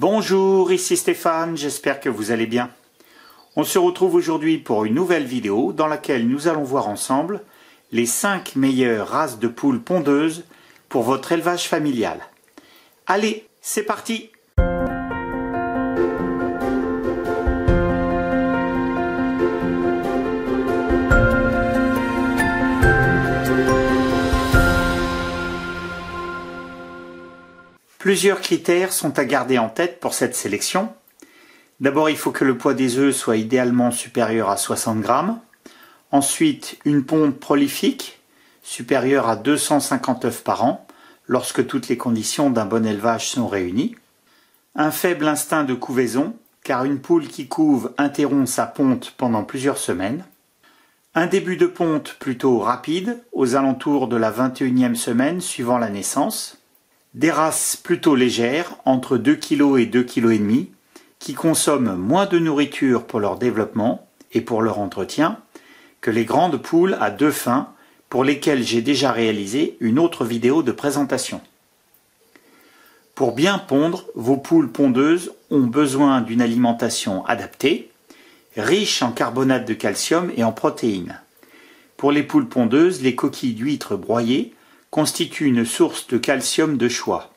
Bonjour, ici Stéphane, j'espère que vous allez bien. On se retrouve aujourd'hui pour une nouvelle vidéo dans laquelle nous allons voir ensemble les 5 meilleures races de poules pondeuses pour votre élevage familial. Allez, c'est parti Plusieurs critères sont à garder en tête pour cette sélection. D'abord, il faut que le poids des œufs soit idéalement supérieur à 60 grammes. Ensuite, une ponte prolifique, supérieure à 250 œufs par an, lorsque toutes les conditions d'un bon élevage sont réunies. Un faible instinct de couvaison, car une poule qui couve interrompt sa ponte pendant plusieurs semaines. Un début de ponte plutôt rapide, aux alentours de la 21e semaine suivant la naissance. Des races plutôt légères, entre 2 kg et 2 kg et demi, qui consomment moins de nourriture pour leur développement et pour leur entretien que les grandes poules à deux fins pour lesquelles j'ai déjà réalisé une autre vidéo de présentation. Pour bien pondre, vos poules pondeuses ont besoin d'une alimentation adaptée, riche en carbonate de calcium et en protéines. Pour les poules pondeuses, les coquilles d'huîtres broyées constitue une source de calcium de choix.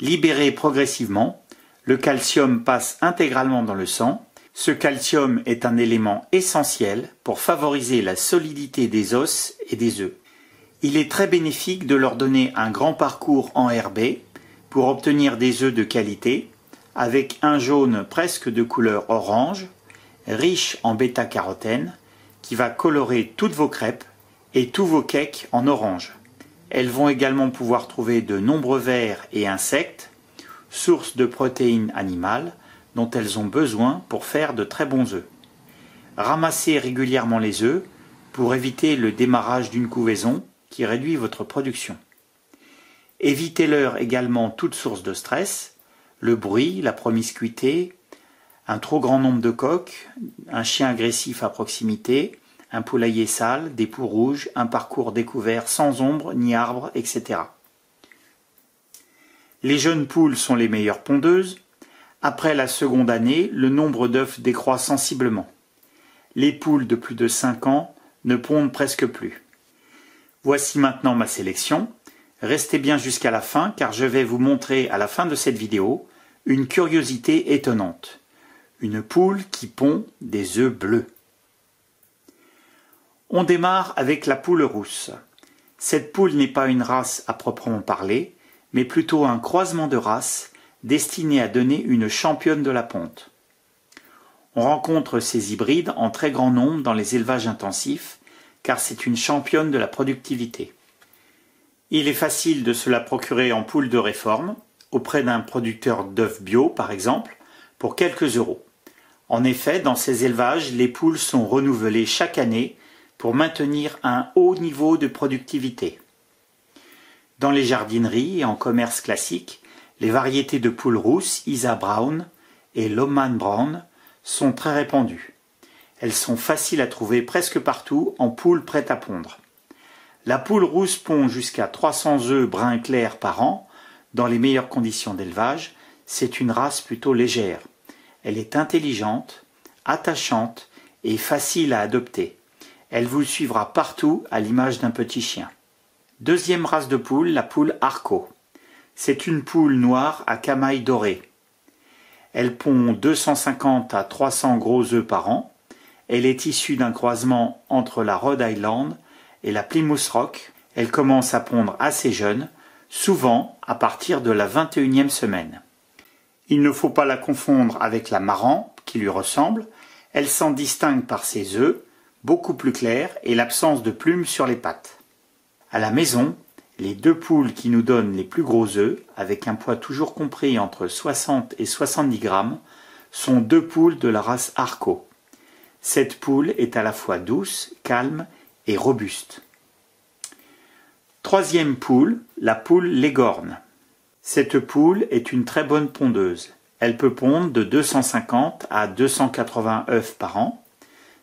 Libéré progressivement, le calcium passe intégralement dans le sang. Ce calcium est un élément essentiel pour favoriser la solidité des os et des œufs. Il est très bénéfique de leur donner un grand parcours en RB pour obtenir des œufs de qualité avec un jaune presque de couleur orange, riche en bêta-carotène, qui va colorer toutes vos crêpes et tous vos cakes en orange. Elles vont également pouvoir trouver de nombreux vers et insectes, sources de protéines animales dont elles ont besoin pour faire de très bons œufs. Ramassez régulièrement les œufs pour éviter le démarrage d'une couvaison qui réduit votre production. Évitez-leur également toute source de stress, le bruit, la promiscuité, un trop grand nombre de coques, un chien agressif à proximité, un poulailler sale, des poux rouges, un parcours découvert sans ombre ni arbre, etc. Les jeunes poules sont les meilleures pondeuses. Après la seconde année, le nombre d'œufs décroît sensiblement. Les poules de plus de 5 ans ne pondent presque plus. Voici maintenant ma sélection. Restez bien jusqu'à la fin car je vais vous montrer à la fin de cette vidéo une curiosité étonnante. Une poule qui pond des œufs bleus. On démarre avec la poule rousse. Cette poule n'est pas une race à proprement parler, mais plutôt un croisement de races destiné à donner une championne de la ponte. On rencontre ces hybrides en très grand nombre dans les élevages intensifs, car c'est une championne de la productivité. Il est facile de se la procurer en poule de réforme, auprès d'un producteur d'œufs bio par exemple, pour quelques euros. En effet, dans ces élevages, les poules sont renouvelées chaque année pour maintenir un haut niveau de productivité. Dans les jardineries et en commerce classique, les variétés de poules rousses Isa Brown et Loman Brown sont très répandues. Elles sont faciles à trouver presque partout en poules prêtes à pondre. La poule rousse pond jusqu'à 300 œufs brun clair par an dans les meilleures conditions d'élevage. C'est une race plutôt légère. Elle est intelligente, attachante et facile à adopter. Elle vous suivra partout à l'image d'un petit chien. Deuxième race de poule, la poule Arco. C'est une poule noire à camaille dorée. Elle pond 250 à 300 gros œufs par an. Elle est issue d'un croisement entre la Rhode Island et la Plymouth Rock. Elle commence à pondre assez jeune, souvent à partir de la 21e semaine. Il ne faut pas la confondre avec la Maran, qui lui ressemble. Elle s'en distingue par ses œufs, beaucoup plus clair et l'absence de plumes sur les pattes. À la maison, les deux poules qui nous donnent les plus gros œufs, avec un poids toujours compris entre 60 et 70 grammes, sont deux poules de la race Arco. Cette poule est à la fois douce, calme et robuste. Troisième poule, la poule Légorne. Cette poule est une très bonne pondeuse. Elle peut pondre de 250 à 280 œufs par an.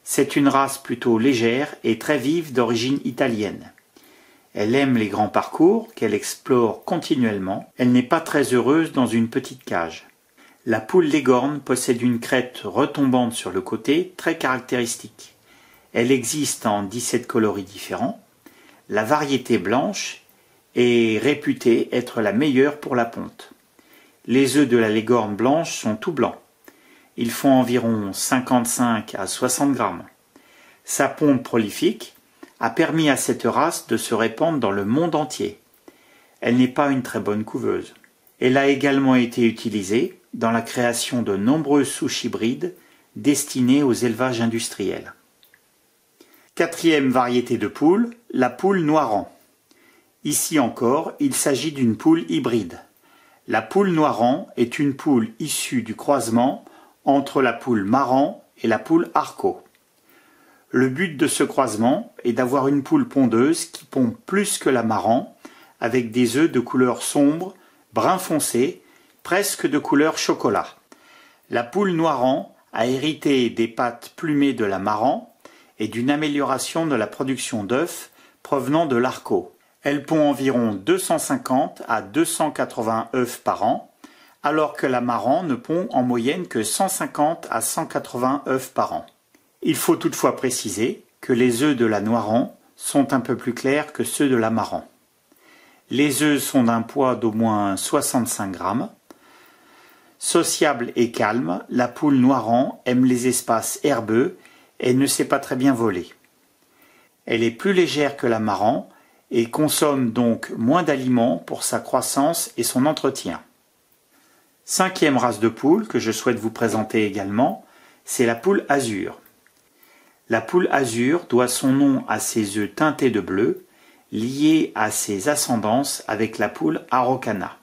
C'est une race plutôt légère et très vive d'origine italienne. Elle aime les grands parcours qu'elle explore continuellement. Elle n'est pas très heureuse dans une petite cage. La poule Leghorn possède une crête retombante sur le côté très caractéristique. Elle existe en 17 coloris différents. La variété blanche est réputée être la meilleure pour la ponte. Les œufs de la Leghorn blanche sont tout blancs. Ils font environ 55 à 60 grammes. Sa ponte prolifique a permis à cette race de se répandre dans le monde entier. Elle n'est pas une très bonne couveuse. Elle a également été utilisée dans la création de nombreuses souches hybrides destinées aux élevages industriels. Quatrième variété de poule, la poule noiran. Ici encore, il s'agit d'une poule hybride. La poule noiran est une poule issue du croisement entre la poule marran et la poule arco. Le but de ce croisement est d'avoir une poule pondeuse qui pond plus que la marran, avec des œufs de couleur sombre, brun foncé, presque de couleur chocolat. La poule noiran a hérité des pattes plumées de la marran et d'une amélioration de la production d'œufs provenant de l'arco. Elle pond environ 250 à 280 œufs par an, alors que la marran ne pond en moyenne que 150 à 180 œufs par an. Il faut toutefois préciser que les œufs de la noiran sont un peu plus clairs que ceux de la marran. Les œufs sont d'un poids d'au moins 65 grammes. Sociable et calme, la poule noiran aime les espaces herbeux et ne sait pas très bien voler. Elle est plus légère que la marran et consomme donc moins d'aliments pour sa croissance et son entretien. Cinquième race de poule que je souhaite vous présenter également, c'est la poule azur. La poule azur doit son nom à ses œufs teintés de bleu, liés à ses ascendances avec la poule araucana.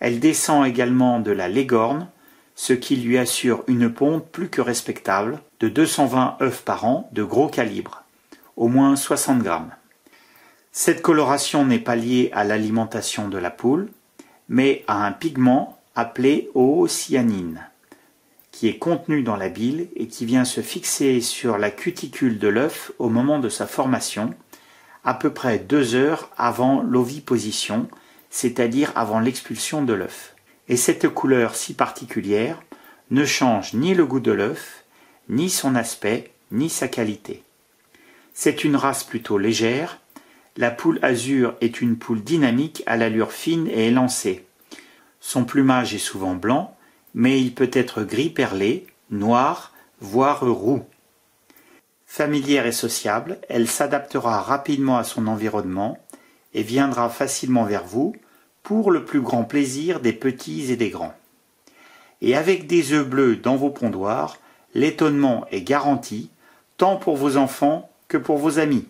Elle descend également de la légorne, ce qui lui assure une ponte plus que respectable de 220 œufs par an de gros calibre, au moins 60 grammes. Cette coloration n'est pas liée à l'alimentation de la poule, mais à un pigment appelé oocyanine qui est contenu dans la bile et qui vient se fixer sur la cuticule de l'œuf au moment de sa formation, à peu près deux heures avant l'oviposition, c'est-à-dire avant l'expulsion de l'œuf. Et cette couleur si particulière ne change ni le goût de l'œuf, ni son aspect, ni sa qualité. C'est une race plutôt légère. La poule azur est une poule dynamique à l'allure fine et élancée. Son plumage est souvent blanc, mais il peut être gris perlé, noir, voire roux. Familière et sociable, elle s'adaptera rapidement à son environnement et viendra facilement vers vous pour le plus grand plaisir des petits et des grands. Et avec des œufs bleus dans vos pondoirs, l'étonnement est garanti, tant pour vos enfants que pour vos amis.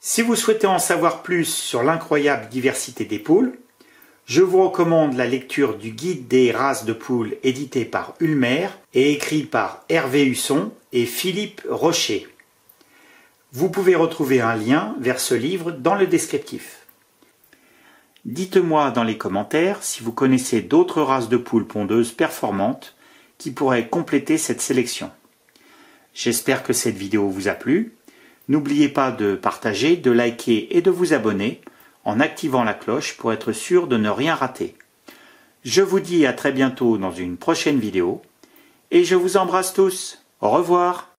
Si vous souhaitez en savoir plus sur l'incroyable diversité des poules, je vous recommande la lecture du guide des races de poules édité par Ulmer et écrit par Hervé Husson et Philippe Rocher. Vous pouvez retrouver un lien vers ce livre dans le descriptif. Dites-moi dans les commentaires si vous connaissez d'autres races de poules pondeuses performantes qui pourraient compléter cette sélection. J'espère que cette vidéo vous a plu. N'oubliez pas de partager, de liker et de vous abonner en activant la cloche pour être sûr de ne rien rater. Je vous dis à très bientôt dans une prochaine vidéo et je vous embrasse tous. Au revoir